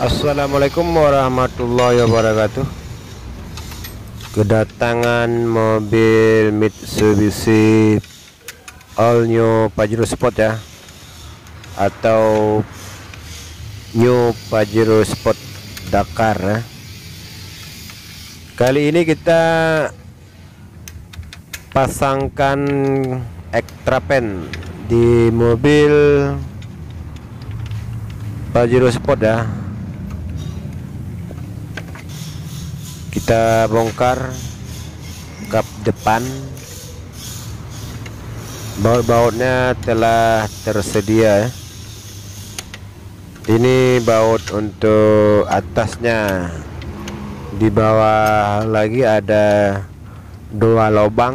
Assalamualaikum warahmatullahi wabarakatuh. Kedatangan mobil Mitsubishi All New Pajero Sport ya. Atau New Pajero Sport Dakar ya. Kali ini kita pasangkan extra pen di mobil Pajero Sport ya kita bongkar kap depan. Baut-bautnya telah tersedia ya. ini baut untuk atasnya. Di bawah lagi ada dua lubang.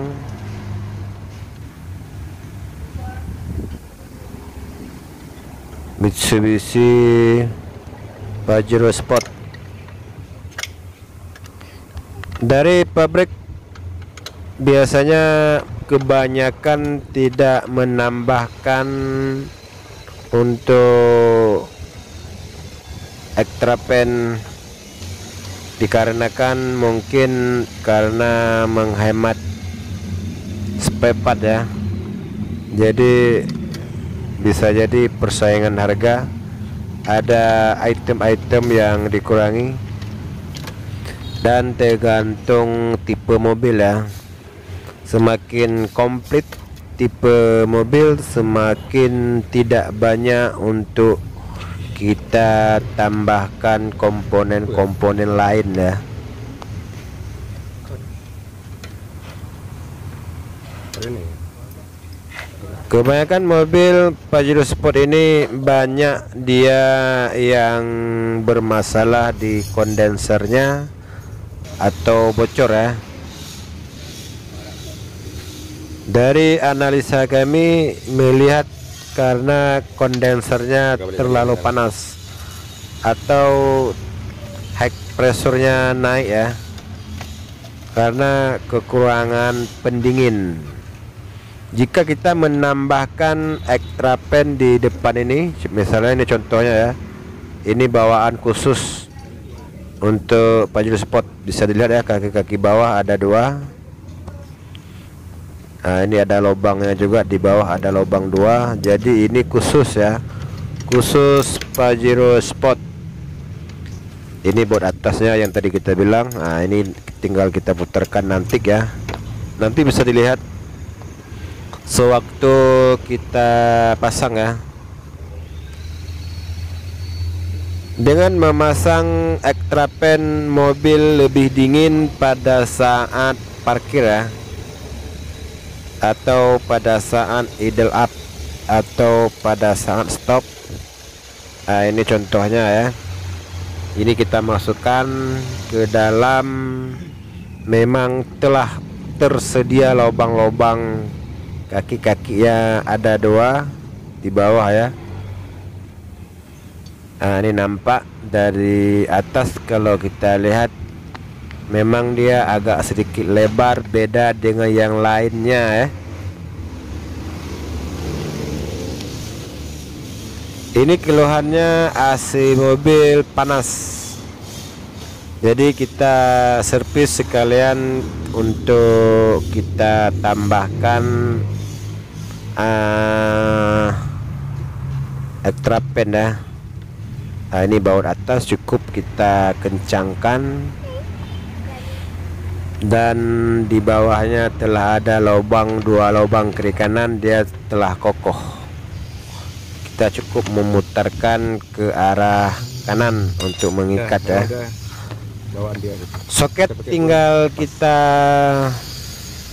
Mitsubishi Pajero Sport dari pabrik biasanya kebanyakan tidak menambahkan untuk extra pen dikarenakan mungkin karena menghemat spare part ya. Jadi bisa jadi persaingan harga ada item-item yang dikurangi dan tergantung tipe mobil ya. Semakin komplit tipe mobil semakin tidak banyak untuk kita tambahkan komponen-komponen lain ya. Kebanyakan mobil Pajero Sport ini banyak dia yang bermasalah di kondensernya atau bocor ya. Dari analisa kami melihat karena kondensernya terlalu panas atau high pressure-nya naik ya. Karena kekurangan pendingin jika kita menambahkan extra pen di depan ini misalnya ini contohnya ya ini bawaan khusus untuk Pajero Sport bisa dilihat ya kaki-kaki bawah ada dua. Nah ini ada lubangnya juga di bawah ada lubang dua. Jadi ini khusus ya khusus Pajero Sport ini buat atasnya yang tadi kita bilang. Nah ini tinggal kita putarkan nanti ya. Nanti bisa dilihat sewaktu kita pasang ya dengan memasang extra pen mobil lebih dingin pada saat parkir ya. Atau pada saat idle up. Atau pada saat stop. Nah ini contohnya ya. Ini kita masukkan ke dalam. Memang telah tersedia lubang-lubang kaki-kaki yang ada dua di bawah ya nah ini nampak dari atas kalau kita lihat memang dia agak sedikit lebar beda dengan yang lainnya ya ini keluhannya AC mobil panas. Jadi kita servis sekalian untuk kita tambahkan uh, extra pen ya nah, ini baut atas cukup kita kencangkan. Dan di bawahnya telah ada lubang dua lubang kiri kanan dia telah kokoh. Kita cukup memutarkan ke arah kanan untuk mengikat ya soket tinggal kita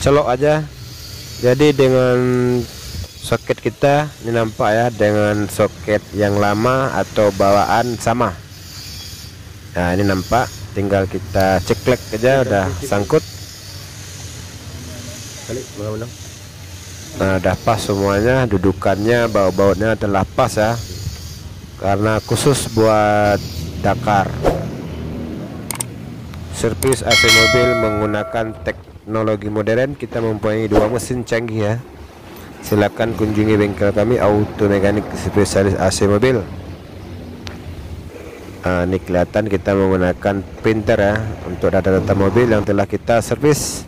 celok aja. Jadi dengan soket kita ini nampak ya dengan soket yang lama atau bawaan sama. Nah ini nampak tinggal kita ceklek aja udah sangkut. Nah udah pas semuanya dudukannya baut-bautnya telah pas ya. Karena khusus buat Dakar. Servis AC mobil menggunakan teknologi modern kita mempunyai dua mesin canggih ya silakan kunjungi bengkel kami auto mekanik spesialis AC mobil. Uh, ini kelihatan kita menggunakan printer ya untuk data-data mobil yang telah kita servis.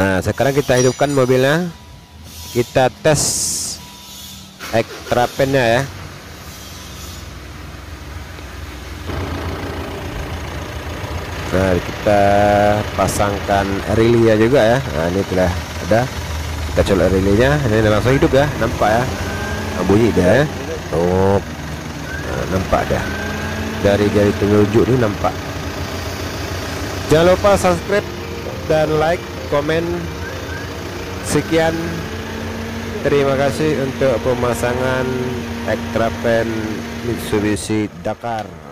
Nah sekarang kita hidupkan mobilnya. Kita tes extra pennya ya nah kita pasangkan relia juga ya. Nah ini telah ada. Kita colok relia ini langsung hidup ya. Nampak ya? Nah, bunyi dia ya. Oh nampak dah dari jari telunjuk ni nampak. Jangan lupa subscribe dan like komen. Sekian. Terima kasih untuk pemasangan extra pen Mitsubishi Dakar